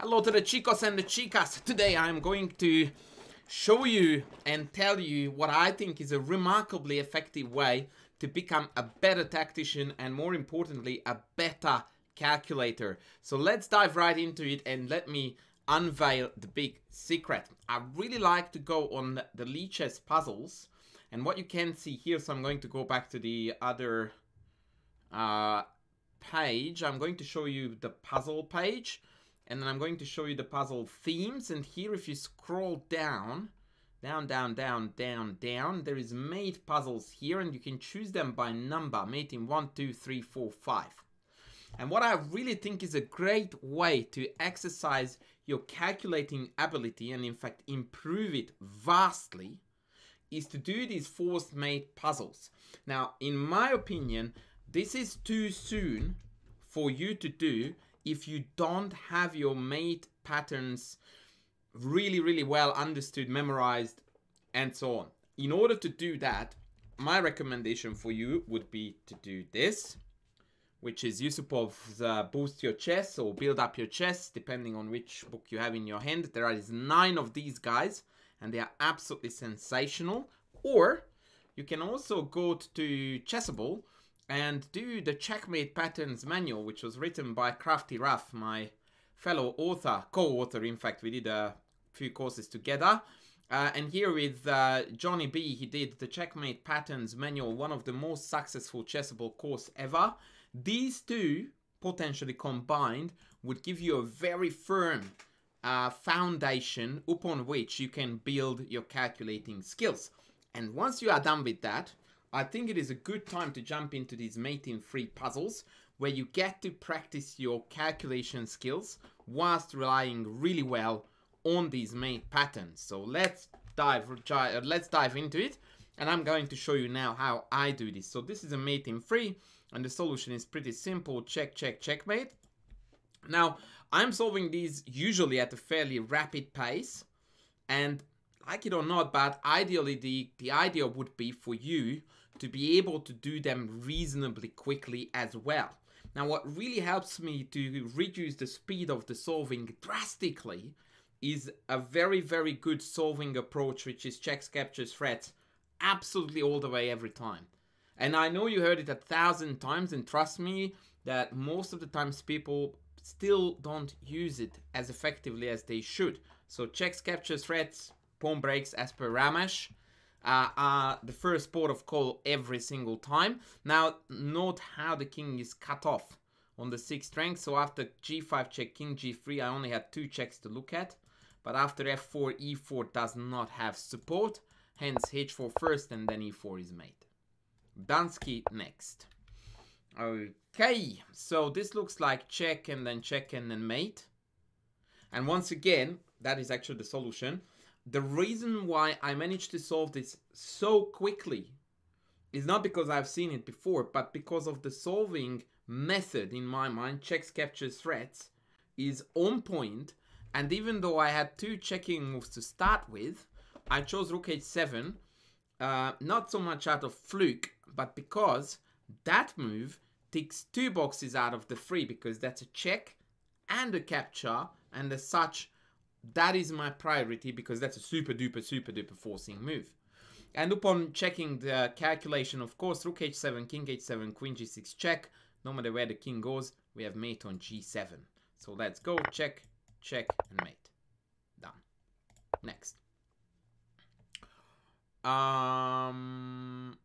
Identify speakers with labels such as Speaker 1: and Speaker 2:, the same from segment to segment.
Speaker 1: Hello to the chicos and the chicas. Today I'm going to show you and tell you what I think is a remarkably effective way to become a better tactician and more importantly a better calculator. So let's dive right into it and let me unveil the big secret. I really like to go on the Lichess puzzles and what you can see here, so I'm going to go back to the other uh, page. I'm going to show you the puzzle page and then I'm going to show you the puzzle themes and here if you scroll down down down down down down there is mate puzzles here and you can choose them by number mating one two three four five and what I really think is a great way to exercise your calculating ability and in fact improve it vastly is to do these forced mate puzzles. Now, in my opinion, this is too soon for you to do if you don't have your mate patterns really, really well understood, memorized, and so on. In order to do that, my recommendation for you would be to do this, which is Yusupov's uh, Boost Your Chess or Build Up Your Chess, depending on which book you have in your hand. There are nine of these guys, and they are absolutely sensational. Or you can also go to Chessable, and do the checkmate patterns manual, which was written by CraftyRaf, my fellow author, co-author. In fact, we did a few courses together. Uh, and here with uh, Johnny B, he did the checkmate patterns manual, one of the most successful chessable course ever. These two, potentially combined, would give you a very firm uh, foundation upon which you can build your calculating skills. And once you are done with that, I think it is a good time to jump into these mating free puzzles where you get to practice your calculation skills whilst relying really well on these mate patterns. So let's dive uh, let's dive into it and I'm going to show you now how I do this. So this is a mating free and the solution is pretty simple. Check, check, checkmate. Now I'm solving these usually at a fairly rapid pace and like it or not, but ideally the, the idea would be for you to be able to do them reasonably quickly as well. Now what really helps me to reduce the speed of the solving drastically is a very very good solving approach which is checks, captures, threats absolutely all the way every time. And I know you heard it a thousand times and trust me that most of the times people still don't use it as effectively as they should. So checks, captures, threats, pawn breaks as per Ramesh uh, are the first port of call every single time. Now, note how the king is cut off on the sixth rank. So after g5 check, king g3, I only had two checks to look at. But after f4, e4 does not have support. Hence h4 first and then e4 is mate. Dansky next. Okay, so this looks like check and then check and then mate. And once again, that is actually the solution the reason why I managed to solve this so quickly is not because I've seen it before, but because of the solving method in my mind, checks, captures, threats, is on point. And even though I had two checking moves to start with, I chose rook h7, uh, not so much out of fluke, but because that move ticks two boxes out of the three, because that's a check and a capture, and as such, that is my priority because that's a super duper super duper forcing move. And upon checking the calculation, of course, rook h7, king h7, queen g6 check. No matter where the king goes, we have mate on g7. So let's go, check, check, and mate. Done. Next. Um,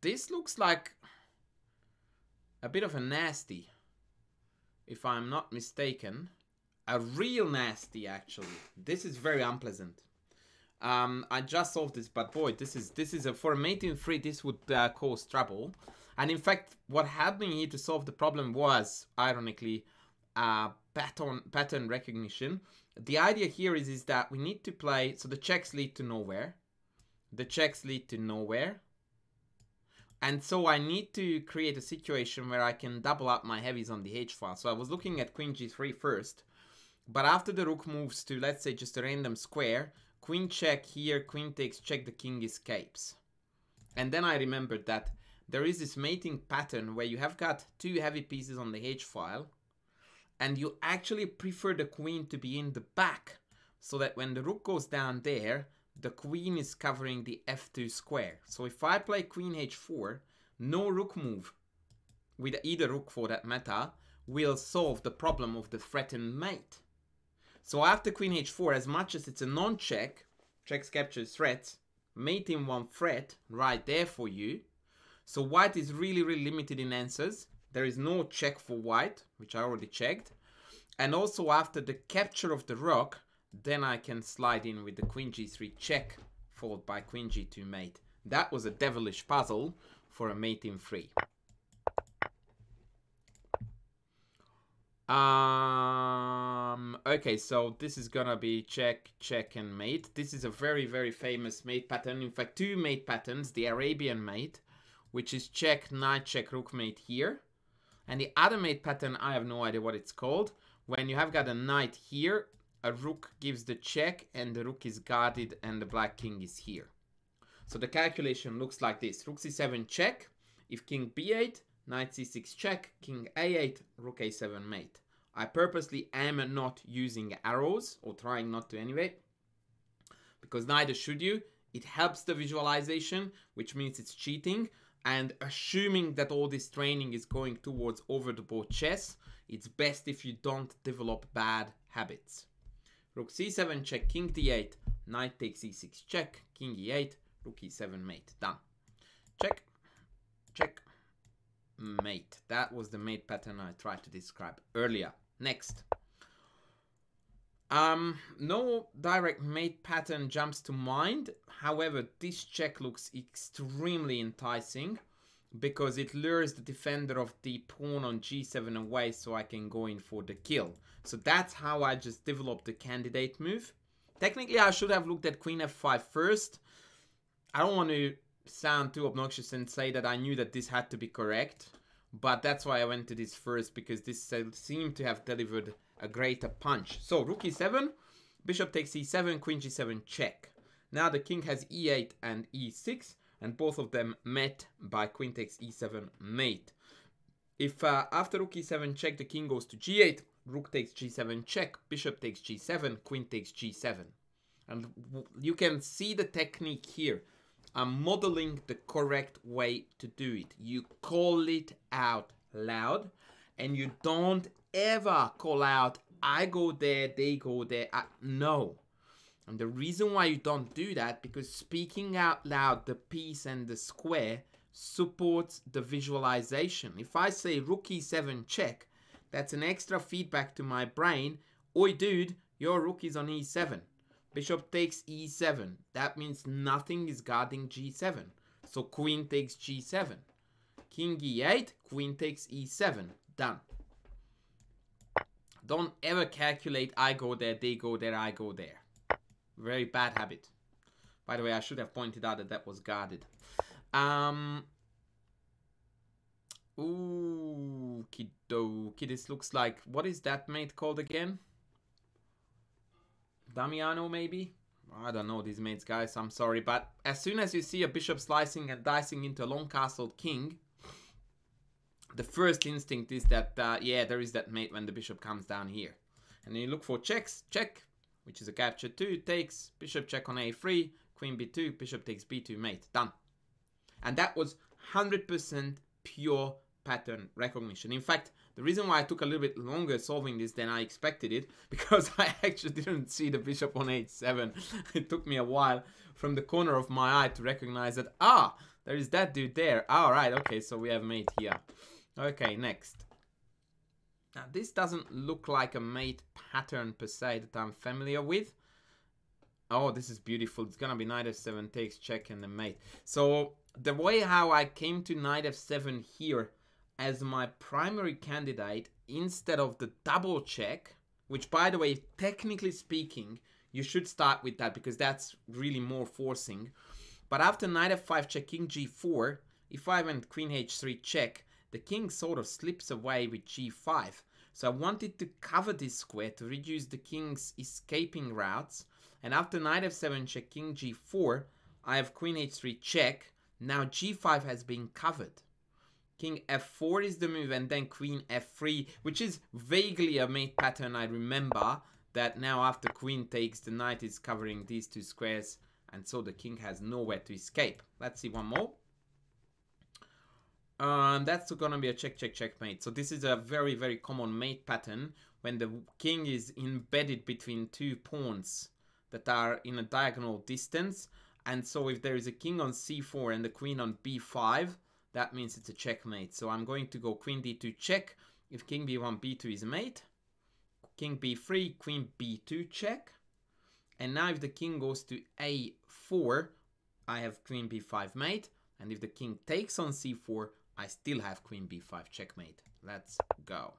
Speaker 1: this looks like a bit of a nasty, if I'm not mistaken a real nasty actually. This is very unpleasant. Um, I just solved this, but boy, this is this is a for a mating free. This would uh, cause trouble. And in fact, what me here to solve the problem was, ironically, uh, pattern pattern recognition. The idea here is is that we need to play. So the checks lead to nowhere. The checks lead to nowhere. And so I need to create a situation where I can double up my heavies on the h file. So I was looking at queen g3 first. But after the rook moves to, let's say, just a random square, queen check here, queen takes check, the king escapes. And then I remembered that there is this mating pattern where you have got two heavy pieces on the h file, and you actually prefer the queen to be in the back so that when the rook goes down there, the queen is covering the f2 square. So if I play queen h4, no rook move, with either rook for that matter, will solve the problem of the threatened mate. So after queen h4, as much as it's a non-check, checks captures threats, mate in one threat right there for you. So white is really, really limited in answers. There is no check for white, which I already checked. And also after the capture of the rook, then I can slide in with the queen g3 check, followed by queen g2 mate. That was a devilish puzzle for a mate in 3. Um, okay, so this is gonna be check, check, and mate. This is a very, very famous mate pattern. In fact, two mate patterns. The Arabian mate, which is check, knight, check, rook mate here. And the other mate pattern, I have no idea what it's called. When you have got a knight here, a rook gives the check and the rook is guarded and the black king is here. So the calculation looks like this. Rook c7 check. If king b8, knight c6 check, king a8, rook a7 mate. I purposely am not using arrows, or trying not to anyway, because neither should you. It helps the visualization, which means it's cheating, and assuming that all this training is going towards over the board chess, it's best if you don't develop bad habits. Rook c7 check, king d8, knight takes e6 check, king e8, rook e7 mate. Done. Check, check, mate. That was the mate pattern I tried to describe earlier. Next. Um, no direct mate pattern jumps to mind. However, this check looks extremely enticing because it lures the defender of the pawn on g7 away so I can go in for the kill. So that's how I just developed the candidate move. Technically, I should have looked at queen f5 first. I don't want to sound too obnoxious and say that I knew that this had to be correct. But that's why I went to this first, because this seemed to have delivered a greater punch. So, rook e7, bishop takes e7, queen g7 check. Now the king has e8 and e6, and both of them met by queen takes e7 mate. If uh, after rook e7 check the king goes to g8, rook takes g7 check, bishop takes g7, queen takes g7. And you can see the technique here. I'm modeling the correct way to do it. You call it out loud and you don't ever call out, I go there, they go there. I, no. And the reason why you don't do that, because speaking out loud, the piece and the square supports the visualization. If I say rook e7 check, that's an extra feedback to my brain. Oi dude, your rook is on e7. Bishop takes e7. That means nothing is guarding g7. So queen takes g7. King e8, queen takes e7. Done. Don't ever calculate I go there, they go there, I go there. Very bad habit. By the way, I should have pointed out that that was guarded. Um, ooh, kidoki. This looks like... What is that mate called again? Damiano, maybe? I don't know these mates, guys. I'm sorry. But as soon as you see a bishop slicing and dicing into a long-castled king, the first instinct is that, uh, yeah, there is that mate when the bishop comes down here. And then you look for checks. Check, which is a capture 2, takes, bishop check on a3, queen b2, bishop takes b2, mate. Done. And that was 100% pure pattern recognition. In fact, the reason why I took a little bit longer solving this than I expected it, because I actually didn't see the bishop on h7. it took me a while from the corner of my eye to recognize that, ah, there is that dude there. All right, okay, so we have mate here. Okay, next. Now, this doesn't look like a mate pattern per se that I'm familiar with. Oh, this is beautiful. It's gonna be knight f7 takes check and the mate. So the way how I came to knight f7 here as my primary candidate instead of the double check, which by the way, technically speaking, you should start with that because that's really more forcing. But after knight f5 check king g4, if I went queen h3 check, the king sort of slips away with g5. So I wanted to cover this square to reduce the king's escaping routes. And after knight f7 check king g4, I have queen h3 check. Now g5 has been covered. King f4 is the move and then queen f3, which is vaguely a mate pattern I remember that now after queen takes, the knight is covering these two squares and so the king has nowhere to escape. Let's see one more. Um, that's gonna be a check, check, checkmate. So this is a very, very common mate pattern when the king is embedded between two pawns that are in a diagonal distance. And so if there is a king on c4 and the queen on b5, that means it's a checkmate. So I'm going to go queen d2 check. If king b1, b2 is mate. King b3, queen b2 check. And now if the king goes to a4, I have queen b5 mate. And if the king takes on c4, I still have queen b5 checkmate. Let's go.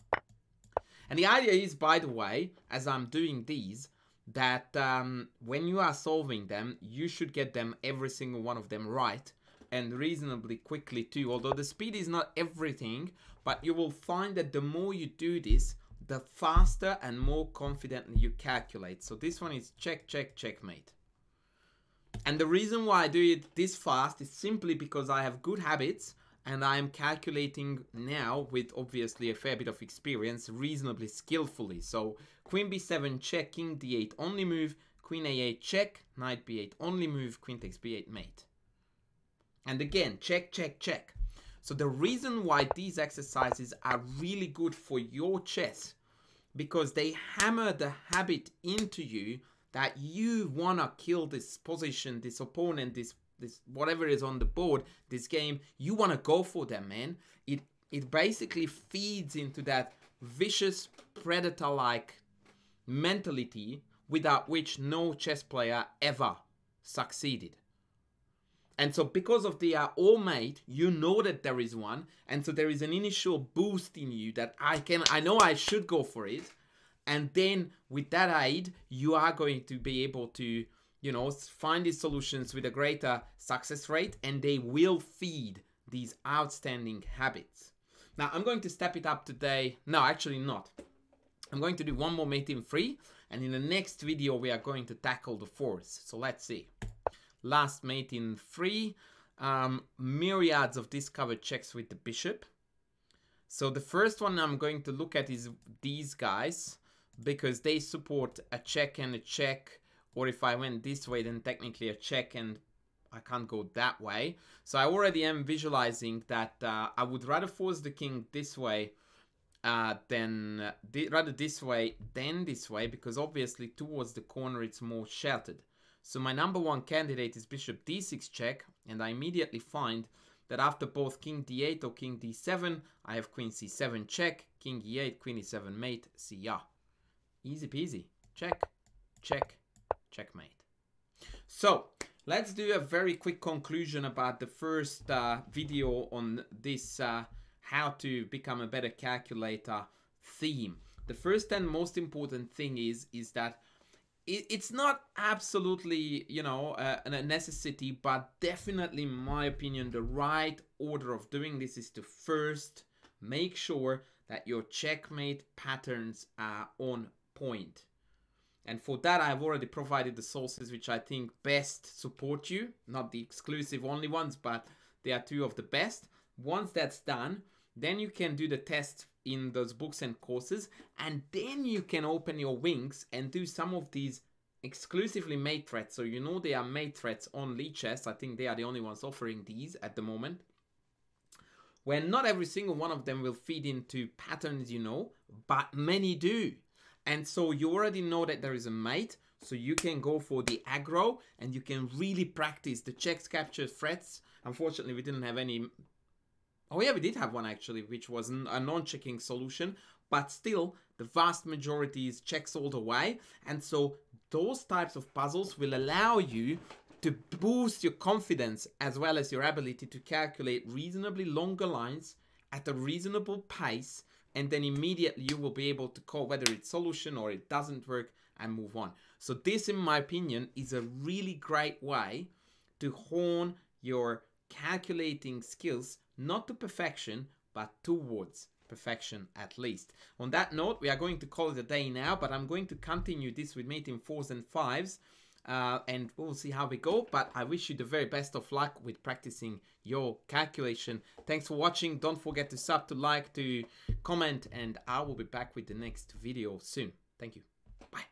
Speaker 1: And the idea is, by the way, as I'm doing these, that um, when you are solving them, you should get them, every single one of them right and reasonably quickly too. Although the speed is not everything, but you will find that the more you do this, the faster and more confidently you calculate. So this one is check, check, checkmate. And the reason why I do it this fast is simply because I have good habits and I am calculating now with obviously a fair bit of experience reasonably skillfully. So queen b7 check, king d8 only move, queen a8 check, knight b8 only move, queen takes b8 mate. And again, check, check, check. So the reason why these exercises are really good for your chess because they hammer the habit into you that you want to kill this position, this opponent, this this whatever is on the board, this game, you want to go for them, man. It it basically feeds into that vicious predator-like mentality without which no chess player ever succeeded. And so because of the uh, all made, you know that there is one. And so there is an initial boost in you that I can, I know I should go for it. And then with that aid, you are going to be able to, you know, find these solutions with a greater success rate and they will feed these outstanding habits. Now I'm going to step it up today. No, actually not. I'm going to do one more in free. And in the next video, we are going to tackle the fourth. So let's see last mate in three, um, myriads of discovered checks with the bishop. So the first one I'm going to look at is these guys because they support a check and a check or if I went this way then technically a check and I can't go that way. So I already am visualizing that uh, I would rather force the king this way uh, than uh, rather this way than this way because obviously towards the corner it's more sheltered. So my number one candidate is bishop d6 check, and I immediately find that after both king d8 or king d7, I have queen c7 check, king e8, queen e7 mate, see ya. Easy peasy. Check, check, checkmate. So, let's do a very quick conclusion about the first uh, video on this uh, how to become a better calculator theme. The first and most important thing is, is that it, it's not absolutely, you know, uh, a necessity, but definitely, in my opinion, the right order of doing this is to first make sure that your checkmate patterns are on point. And for that, I've already provided the sources which I think best support you. Not the exclusive only ones, but they are two of the best. Once that's done, then you can do the test in those books and courses and then you can open your wings and do some of these exclusively mate threats. So you know they are mate threats on Lichess I think they are the only ones offering these at the moment. Where not every single one of them will feed into patterns you know but many do. And so you already know that there is a mate so you can go for the aggro and you can really practice the checks capture threats. Unfortunately we didn't have any Oh yeah, we did have one actually, which was a non-checking solution, but still the vast majority is checks all the way. And so those types of puzzles will allow you to boost your confidence as well as your ability to calculate reasonably longer lines at a reasonable pace and then immediately you will be able to call whether it's solution or it doesn't work and move on. So this in my opinion is a really great way to hone your calculating skills not to perfection, but towards perfection at least. On that note, we are going to call it a day now, but I'm going to continue this with mating fours and fives. uh, and we'll see how we go. But I wish you the very best of luck with practicing your calculation. Thanks for watching. Don't forget to sub, to like, to comment, and I will be back with the next video soon. Thank you. Bye.